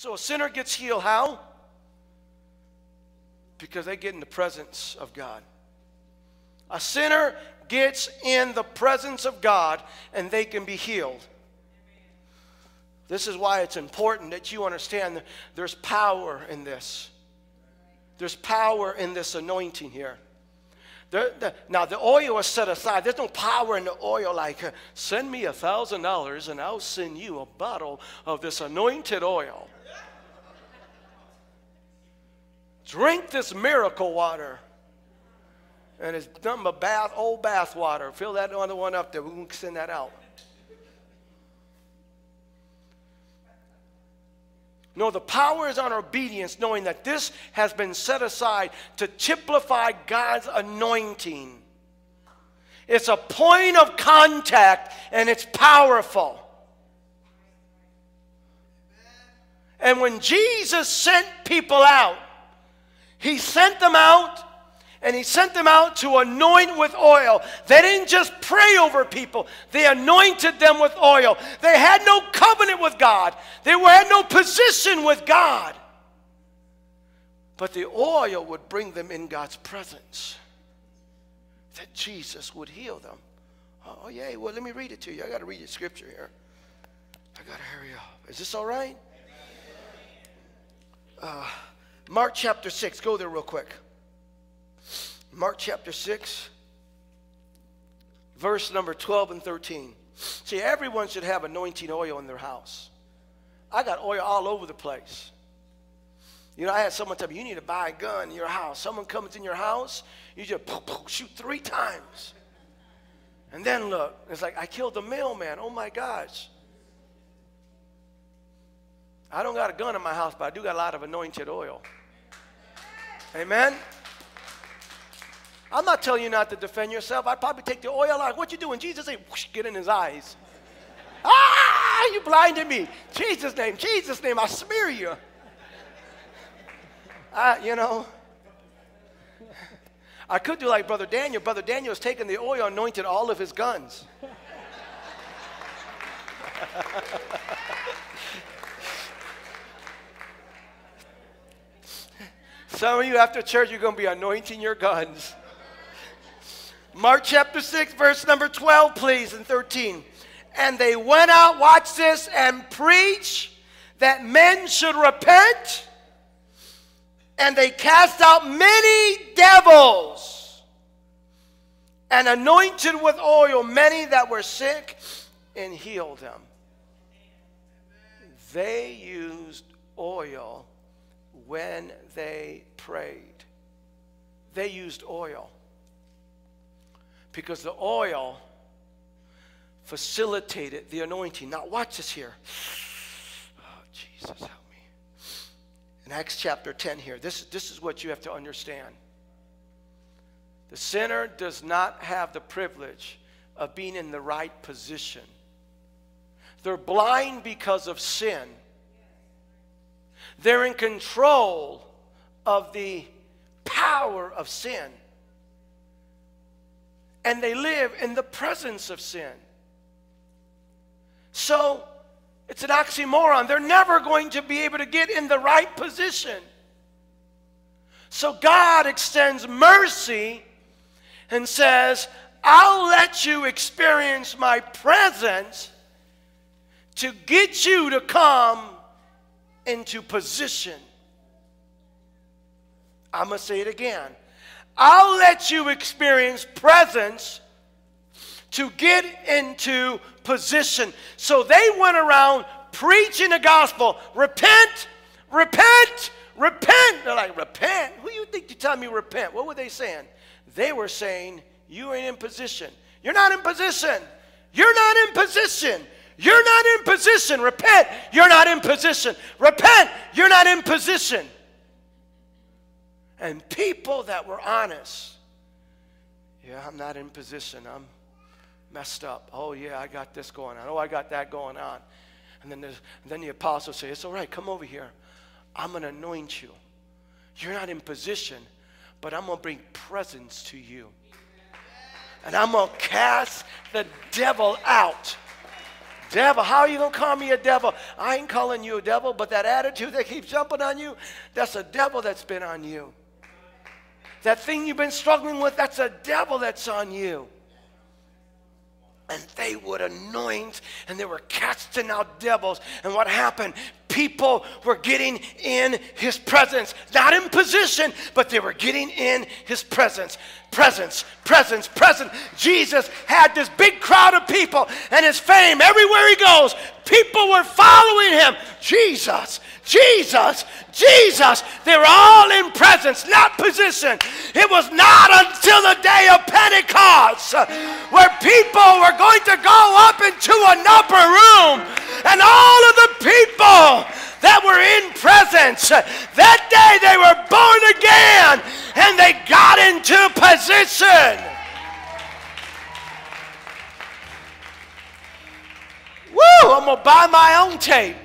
So a sinner gets healed how? Because they get in the presence of God. A sinner gets in the presence of God and they can be healed. This is why it's important that you understand that there's power in this. There's power in this anointing here. The, the, now, the oil is set aside. There's no power in the oil like, send me a thousand dollars and I'll send you a bottle of this anointed oil. Drink this miracle water. And it's nothing but bath, old bath water. Fill that other one up there. We can send that out. No, the power is on obedience, knowing that this has been set aside to typify God's anointing. It's a point of contact and it's powerful. And when Jesus sent people out, he sent them out and he sent them out to anoint with oil. They didn't just pray over people, they anointed them with oil. They had no covenant with God, they had no position with God. But the oil would bring them in God's presence, that Jesus would heal them. Oh, yeah, well, let me read it to you. I got to read the scripture here. I got to hurry up. Is this all right? Uh, Mark chapter 6. Go there real quick. Mark chapter 6, verse number 12 and 13. See, everyone should have anointing oil in their house. I got oil all over the place. You know, I had someone tell me, you need to buy a gun in your house. Someone comes in your house, you just shoot three times. And then look, it's like, I killed the mailman. Oh my gosh. I don't got a gun in my house, but I do got a lot of anointed oil. Amen? I'm not telling you not to defend yourself. I'd probably take the oil out. What you doing? Jesus say, whoosh, get in his eyes. ah, you blinded me. Jesus' name, Jesus' name, I smear you. Uh, you know, I could do like Brother Daniel. Brother Daniel has taken the oil, anointed all of his guns. Some of you after church, you're going to be anointing your guns. Mark chapter 6, verse number 12, please, and 13. And they went out, watch this, and preach that men should repent. And they cast out many devils and anointed with oil many that were sick and healed them. They used oil when they prayed. They used oil because the oil facilitated the anointing. Now, watch this here. Oh, Jesus, help me. In Acts chapter 10 here, this, this is what you have to understand. The sinner does not have the privilege of being in the right position. They're blind because of sin. They're in control of the power of sin and they live in the presence of sin. So it's an oxymoron. They're never going to be able to get in the right position. So God extends mercy and says, I'll let you experience my presence to get you to come into position. I'm going to say it again. I'll let you experience presence to get into position. So they went around preaching the gospel. Repent, repent, repent. They're like, repent? Who you think you tell me repent? What were they saying? They were saying, you ain't in position. You're not in position. You're not in position. You're not in position. Repent. You're not in position. Repent. You're not in position and people that were honest. Yeah, I'm not in position. I'm messed up. Oh, yeah, I got this going on. Oh, I got that going on. And then, and then the apostle say, It's all right, come over here. I'm going to anoint you. You're not in position, but I'm going to bring presence to you. And I'm going to cast the devil out. Devil, how are you going to call me a devil? I ain't calling you a devil, but that attitude that keeps jumping on you, that's a devil that's been on you. That thing you've been struggling with, that's a devil that's on you and they would anoint and they were casting out devils. And what happened? People were getting in his presence, not in position, but they were getting in his presence. Presence, presence, presence. Jesus had this big crowd of people and his fame everywhere he goes. People were following him. Jesus, Jesus, Jesus. They were all in presence, not position. It was not until the day of Pentecost where people were going to go up into an upper room and all of the people that were in presence, that day they were born again and they got into position. Woo! I'm going to buy my own tape.